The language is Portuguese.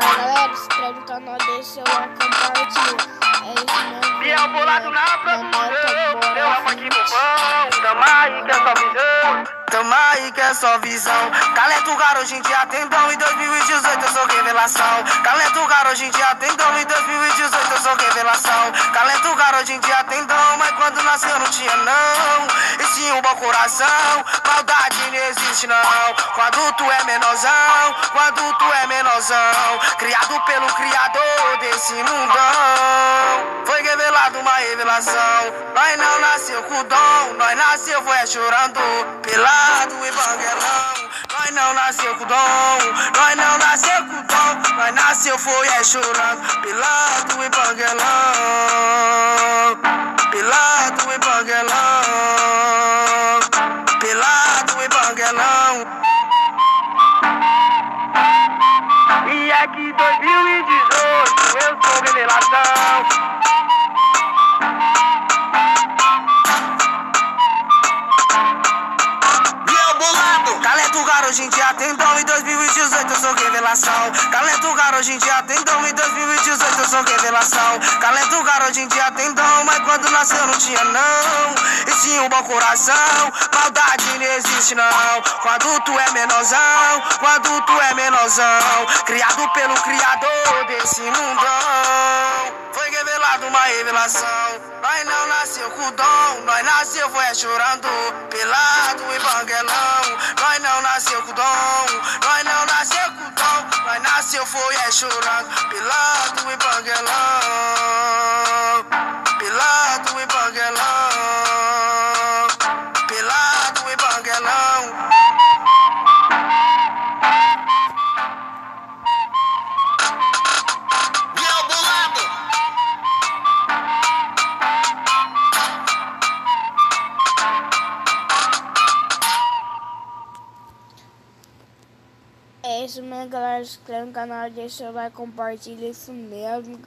Fala galera, se inscreve no canal, deixa seu like, compartilha. É isso mesmo. Biel bolado na produção, meu rapa aqui no pão, tamo aí que é só visão, tamo aí que é só visão. Calento caro, hoje em dia em 2018 eu sou revelação. Calento caro, hoje em dia em 2018 eu sou revelação. Calento caro, hoje em dia mas quando nasceu não tinha não. E sim um bom coração, maldade não existe não. Quando tu é menorzão, menorzão, criado pelo criador desse mundão. Foi revelado uma revelação. Nós não nasceu com dom, nós nasceu foi chorando, pelado e banguelão. Nós não nasceu com dom, nós não nasceu com dom, nós nasceu foi é chorando, pelado e banguelão. Pelado e banguelão. Pelado e banguelão. E é que 2018 eu sou revelação. Hoje em dia tem dom. Em 2018 eu sou revelação. Calento caro, hoje em dia tem dom. Em 2018 eu sou revelação. Calento caro, hoje em dia tem dom. Mas quando nasceu não tinha não. Um bom coração. Maldade não existe não. Quando tu é menorzão. Quando tu é menorzão. Criado pelo criador desse mundão. Foi revelado uma revelação. Nós não nasceu com dom, nós nasceu foi chorando, pelado e banguelão. Nós não nasceu com dom, nós não nasceu com dom, nós nasceu foi chorando, pelado e banguelão. É isso mesmo galera, se inscreve no canal, deixa seu like, compartilha. Isso mesmo.